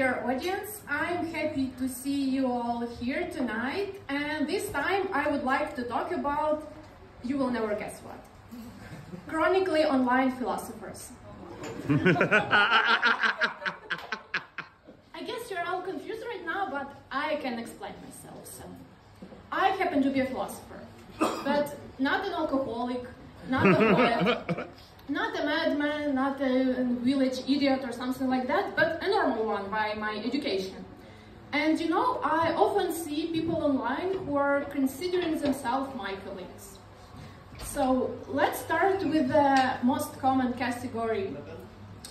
audience. I'm happy to see you all here tonight. And this time I would like to talk about, you will never guess what, chronically online philosophers. I guess you're all confused right now, but I can explain myself. So, I happen to be a philosopher, but not an alcoholic, not a poet, not a madman, not a village idiot or something like that, but a normal one by my education. And you know, I often see people online who are considering themselves my colleagues. So let's start with the most common category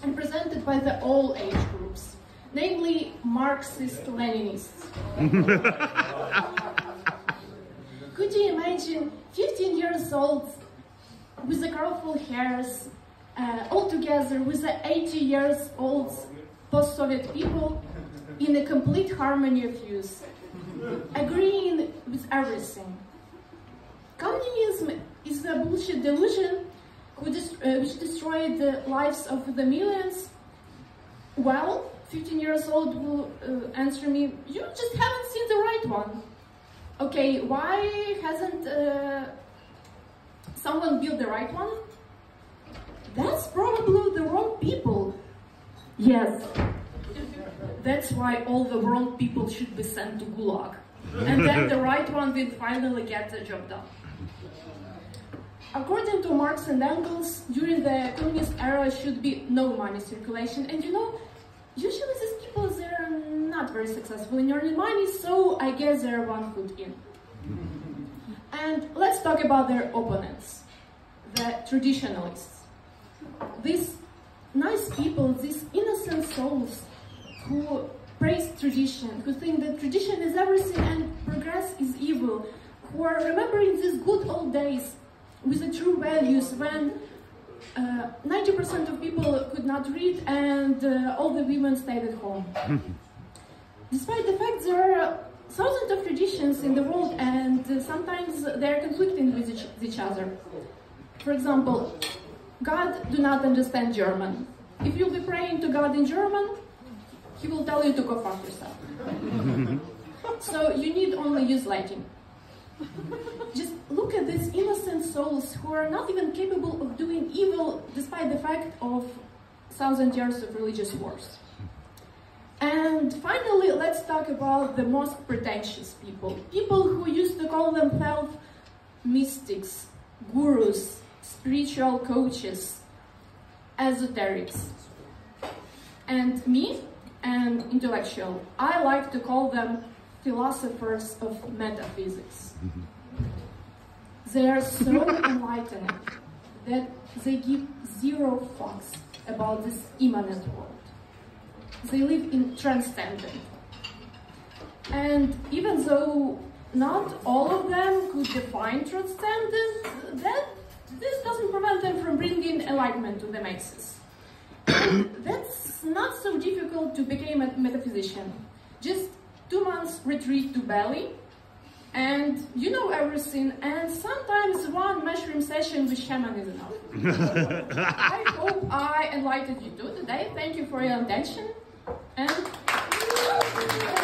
and presented by the all age groups, namely Marxist-Leninists. Could you imagine 15 years old with the colorful hairs, uh, all together with the 80 years old post-Soviet people in a complete harmony of views, agreeing with everything. Communism is a bullshit delusion which, uh, which destroyed the lives of the millions. Well, 15 years old will uh, answer me, you just haven't seen the right one. Okay, why hasn't uh, someone built the right one? That's probably the wrong people. Yes. That's why all the wrong people should be sent to Gulag. And then the right one will finally get the job done. According to Marx and Engels, during the communist era should be no money circulation. And you know, usually these people, they're not very successful in earning money, so I guess they're one foot in. And let's talk about their opponents, the traditionalists. These nice people, these innocent souls who praise tradition, who think that tradition is everything and progress is evil, who are remembering these good old days with the true values when 90% uh, of people could not read and uh, all the women stayed at home. Despite the fact there are thousands of traditions in the world and uh, sometimes they're conflicting with each, each, other. For example, God do not understand German. If you'll be praying to God in German, he will tell you to go fuck yourself. so you need only use Latin. Just look at these innocent souls who are not even capable of doing evil despite the fact of thousand years of religious wars. And finally, let's talk about the most pretentious people. People who used to call themselves mystics, gurus, spiritual coaches, esoterics. And me, an intellectual, I like to call them philosophers of metaphysics. Mm-hmm. They are so enlightened that they give zero fucks about this immanent world. They live in transcendent. And even though not all of them could define transcendent, that this doesn't prevent them from bringing enlightenment to the masses. That's not so difficult to become a metaphysician. Just two months retreat to Bali, and you know everything, and sometimes one mushroom session with shaman is enough. I hope I enlightened you too today. Thank you for your attention, and